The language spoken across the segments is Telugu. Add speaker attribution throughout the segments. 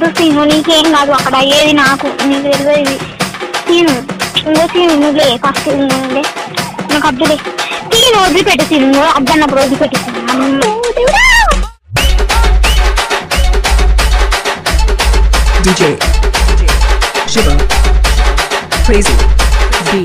Speaker 1: వద్దు సీను నీకేం కాదు అక్కడ అయ్యేది నాకు. నీకు తెలియదు సీను ఇంకో సీను నువ్వులే ఫస్ట్ ఉండే. నాకు అద్దులే సీను వదిలిపెట్టు సీను. నువ్వు అద్దన్నప్పుడు వదిలిపెట్టు!
Speaker 2: DJ Shiva Crazy.
Speaker 3: B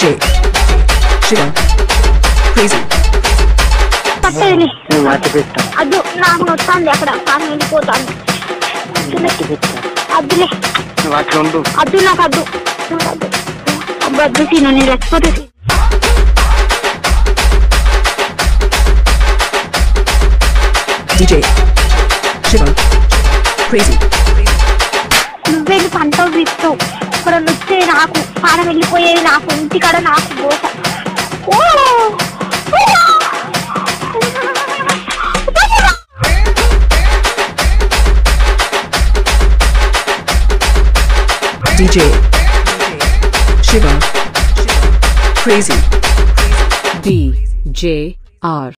Speaker 2: DJ Shiva Crazy.
Speaker 1: పట్టేది అద్దు నాకు నొత్తాంది అక్కడ. కానీ వెళ్ళిపోతాను అద్దులే. అద్దు నాకు అద్దు. అబ్బా అద్దు సీను నేను
Speaker 2: DJ Shiva Crazy.
Speaker 1: పంట విస్తావు వెళ్ళిపోయేది నాకు. పానం వెళ్ళిపోయేది నాకు. ఇంటికాడ నాకు dosa.
Speaker 2: DJ Shiva. Crazy.
Speaker 3: DJ R.